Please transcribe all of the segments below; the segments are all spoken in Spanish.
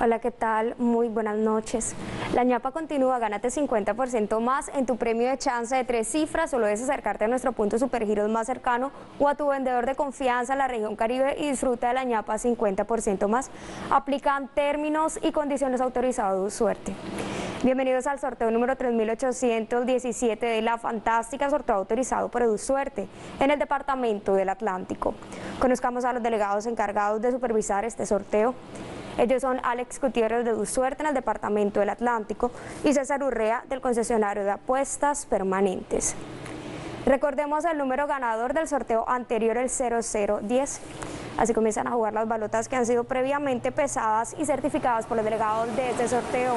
Hola, ¿qué tal? Muy buenas noches. La ñapa continúa, gánate 50% más en tu premio de chance de tres cifras. Solo debes acercarte a nuestro punto supergiros más cercano o a tu vendedor de confianza en la región Caribe y disfruta de la ñapa 50% más. Aplican términos y condiciones autorizados. Suerte. Bienvenidos al sorteo número 3817 de la fantástica sorteo autorizado por EduSuerte en el Departamento del Atlántico. Conozcamos a los delegados encargados de supervisar este sorteo. Ellos son Alex Gutiérrez de Suerte en el Departamento del Atlántico y César Urrea del concesionario de apuestas permanentes. Recordemos el número ganador del sorteo anterior, el 0010. Así comienzan a jugar las balotas que han sido previamente pesadas y certificadas por los delegados de este sorteo.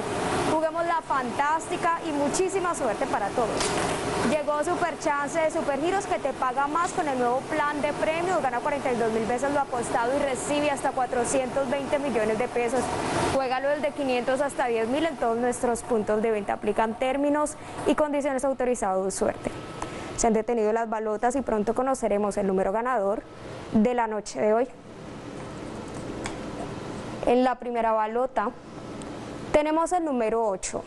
Fantástica y muchísima suerte para todos. Llegó Super Chance de Super Giros que te paga más con el nuevo plan de premios. Gana 42 mil veces lo apostado y recibe hasta 420 millones de pesos. Juégalo desde 500 hasta 10 mil en todos nuestros puntos de venta. Aplican términos y condiciones autorizados. Suerte. Se han detenido las balotas y pronto conoceremos el número ganador de la noche de hoy. En la primera balota tenemos el número 8.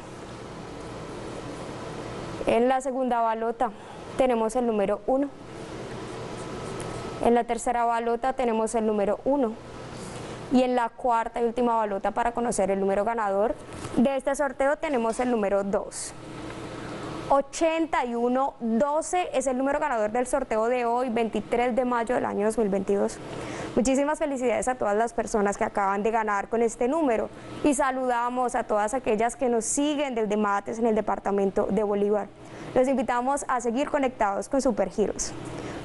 En la segunda balota tenemos el número 1. En la tercera balota tenemos el número 1. Y en la cuarta y última balota para conocer el número ganador de este sorteo tenemos el número 2. 8112 es el número ganador del sorteo de hoy, 23 de mayo del año 2022. Muchísimas felicidades a todas las personas que acaban de ganar con este número y saludamos a todas aquellas que nos siguen desde Mates en el departamento de Bolívar. Los invitamos a seguir conectados con Supergiros.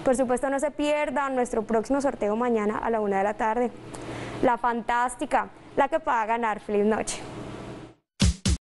Por supuesto no se pierdan nuestro próximo sorteo mañana a la una de la tarde. La fantástica, la que pueda ganar. Feliz noche.